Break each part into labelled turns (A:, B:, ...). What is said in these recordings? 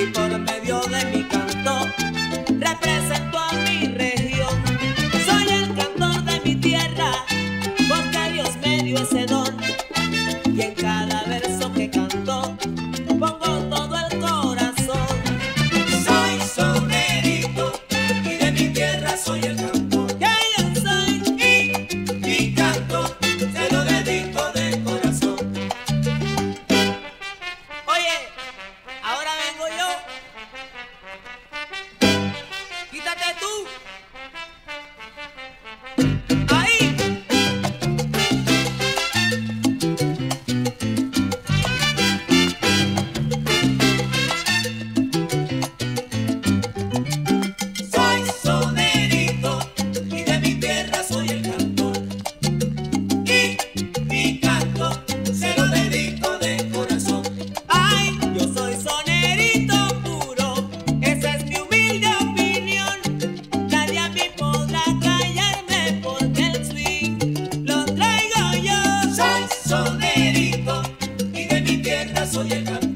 A: y por medio de mi canto represento a mi región. Soy el cantor de mi tierra, porque Dios me dio ese don. Y en cada verso que canto, pongo todo el corazón.
B: Soy sombrerito y de mi tierra soy el cantor. Soy el.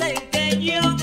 A: dicen que yo